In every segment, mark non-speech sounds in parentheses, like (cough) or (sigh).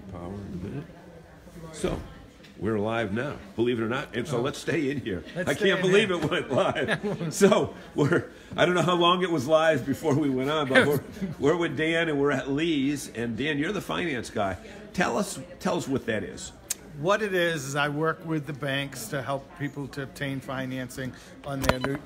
State Power in a minute. So, we're live now, believe it or not. And so let's stay in here. Let's I can't believe here. it went live. (laughs) so we're I don't know how long it was live before we went on, but we're, (laughs) we're with Dan and we're at Lee's. And Dan, you're the finance guy. Tell us tell us what that is. What it is is I work with the banks to help people to obtain financing on their new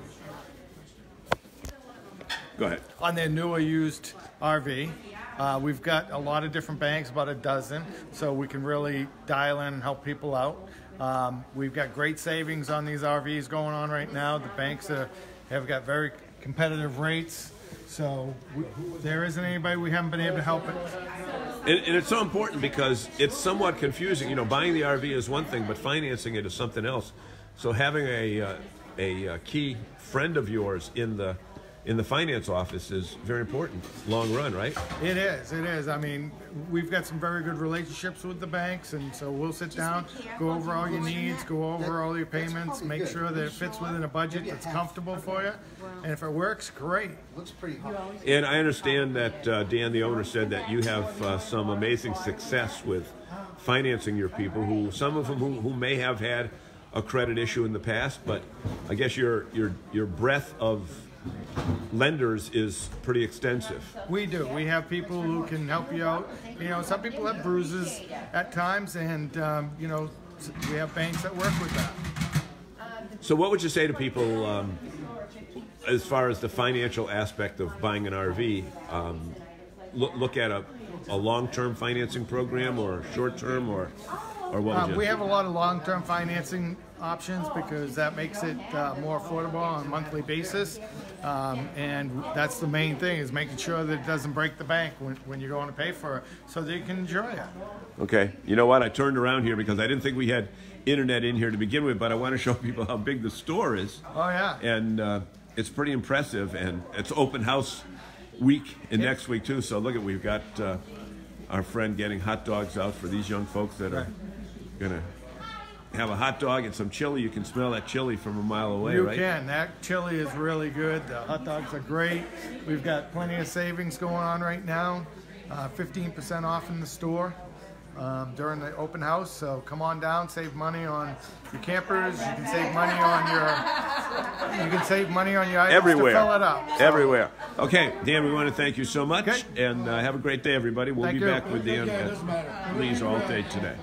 Go ahead. on their newer used RV. Uh, we've got a lot of different banks, about a dozen, so we can really dial in and help people out. Um, we've got great savings on these RVs going on right now. The banks are, have got very competitive rates, so we, there isn't anybody we haven't been able to help it. And, and it's so important because it's somewhat confusing. You know, buying the RV is one thing, but financing it is something else. So having a uh, a uh, key friend of yours in the in the finance office is very important, long run, right? It is. It is. I mean, we've got some very good relationships with the banks, and so we'll sit down, go over all your needs, go over all your payments, make sure that it fits within a budget that's comfortable for you, and if it works, great. Looks pretty hot. And I understand that uh, Dan, the owner, said that you have uh, some amazing success with financing your people, who some of them who, who may have had a credit issue in the past, but I guess your your your breadth of lenders is pretty extensive. We do. We have people who can help you out. You know, some people have bruises at times, and um, you know, we have banks that work with that. So, what would you say to people um, as far as the financial aspect of buying an RV? Um, look, look at a, a long-term financing program or short-term, or or what Um, we have a lot of long-term financing options because that makes it uh, more affordable on a monthly basis. Um, and that's the main thing is making sure that it doesn't break the bank when, when you're going to pay for it so that you can enjoy it. Okay. You know what? I turned around here because I didn't think we had internet in here to begin with, but I want to show (laughs) people how big the store is. Oh, yeah. And uh, it's pretty impressive, and it's open house week and next week too. So look at we've got uh, our friend getting hot dogs out for these young folks that are gonna have a hot dog and some chili. You can smell that chili from a mile away, You right? can. That chili is really good. The hot dogs are great. We've got plenty of savings going on right now. Uh, 15% off in the store um, during the open house. So come on down, save money on your campers. You can save money on your. You can save money on your items Everywhere. to fill it up. So- Everywhere. Okay, Dan, we want to thank you so much, Okay. and uh, have a great day, everybody. We'll Thank be you. back with Dan at Lee's all day today.